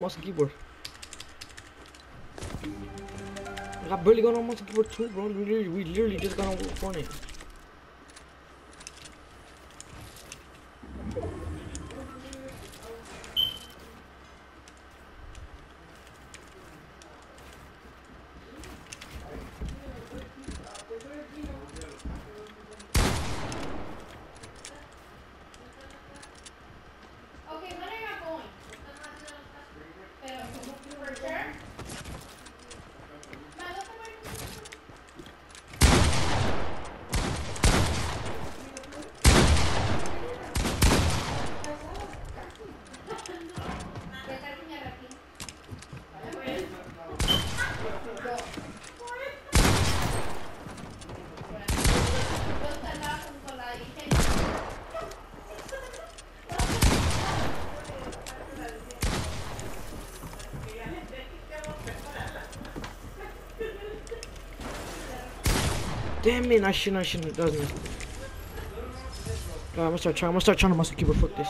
mouse and keyboard. I got barely going on mouse keyboard too, bro. We literally, we literally just got on Fortnite. Okay, Damn it, I shouldn't, I shouldn't, was me. Alright, I'm gonna start trying, I'm gonna start trying to and keyboard, fuck this.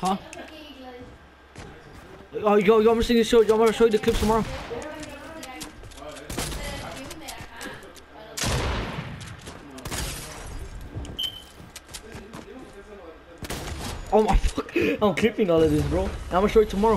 Huh? Oh, yo, yo, I'm gonna show you, I'm gonna show you the clips tomorrow. Oh my fuck, I'm clipping all of this, bro. I'm gonna show you tomorrow.